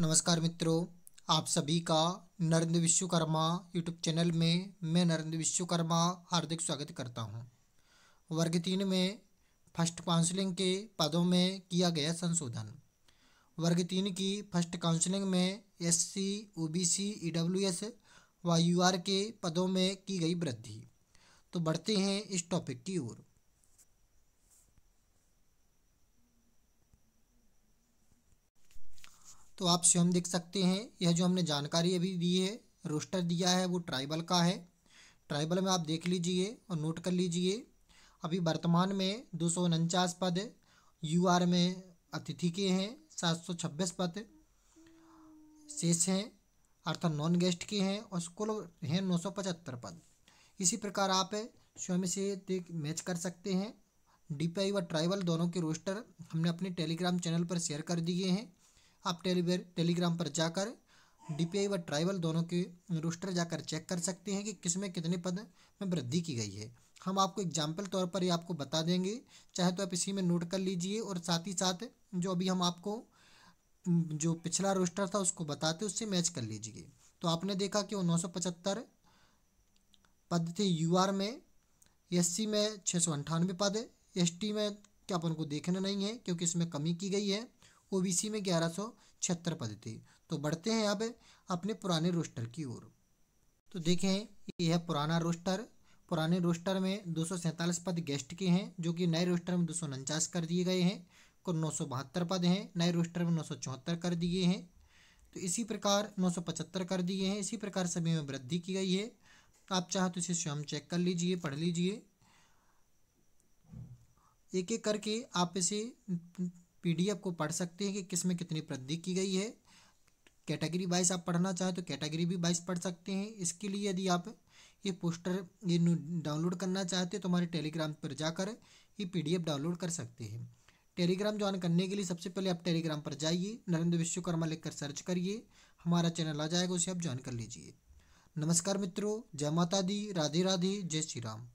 नमस्कार मित्रों, आप सभी का नरेंद्र विश्वकर्मा यूट्यूब चैनल में मैं नरेंद्र विश्वकर्मा हार्दिक स्वागत करता हूँ। वर्ग तीन में फ़र्स्ट काउंसलिंग के पदों में किया गया संशोधन। वर्ग तीन की फ़र्स्ट काउंसलिंग में S C O B C E W S व यू आर के पदों में की गई वृद्धि। तो बढ़ते हैं इस टॉपिक की ओर। तो आप स्वयं देख सकते हैं। यह जो हमने जानकारी अभी दी है, रोस्टर दिया है, वो ट्राइबल का है। ट्राइबल में आप देख लीजिए और नोट कर लीजिए। अभी वर्तमान में दो सौ उनचास पद यू आर में अतिथि के हैं, सात सौ छब्बीस पद शेष हैं, अर्थात नॉन गेस्ट के हैं और कुल हैं नौ सौ पचहत्तर पद। इसी प्रकार आप स्वयं से देख, मैच कर सकते हैं। डी व ट्राइबल दोनों के रोस्टर हमने अपने टेलीग्राम चैनल पर शेयर कर दिए हैं। आप टेलीवेर टेलीग्राम पर जाकर डीपीआई व ट्राइबल दोनों के रोस्टर जाकर चेक कर सकते हैं कि किसमें कितने पद में वृद्धि की गई है। हम आपको एग्ज़ाम्पल तौर पर ये आपको बता देंगे। चाहे तो आप इसी में नोट कर लीजिए और साथ ही साथ जो अभी हम आपको, जो पिछला रोस्टर था उसको बताते उससे मैच कर लीजिए। तो आपने देखा कि वो नौ सौ पचहत्तर पद थे यू में, एससी में छः पद, एसटी में क्या अपन को देखना नहीं है, क्योंकि इसमें कमी की गई है। ओबीसी में ग्यारह सौ छिहत्तर पद थे। तो बढ़ते हैं अब अपने पुराने रोस्टर की ओर। तो देखें, ये है पुराना रोस्टर। पुराने रोस्टर में दो सौ सैंतालीस पद गेस्ट के हैं, जो कि नए रोस्टर में दो सौ उनचास कर दिए गए हैं। कुल नौ सौ बहत्तर पद हैं, नए रोस्टर में नौ सौ चौहत्तर कर दिए हैं। तो इसी प्रकार नौ सौ पचहत्तर कर दिए हैं। इसी प्रकार सभी में वृद्धि की गई है। आप चाहे तो इसे स्वयं चेक कर लीजिए, पढ़ लीजिए। एक एक करके आप इसे पीडीएफ को पढ़ सकते हैं कि किसमें कितनी वृद्धि की गई है। कैटेगरी वाइज आप पढ़ना चाहें तो कैटेगरी भी वाइज पढ़ सकते हैं। इसके लिए यदि आप ये पोस्टर ये डाउनलोड करना चाहते हैं तो हमारे टेलीग्राम पर जाकर ये पीडीएफ डाउनलोड कर सकते हैं। टेलीग्राम ज्वाइन करने के लिए सबसे पहले आप टेलीग्राम पर जाइए, नरेंद्र विश्वकर्मा लिखकर सर्च करिए, हमारा चैनल आ जाएगा, उसे आप ज्वाइन कर लीजिए। नमस्कार मित्रों, जय माता दी, राधे राधे, जय श्री राम।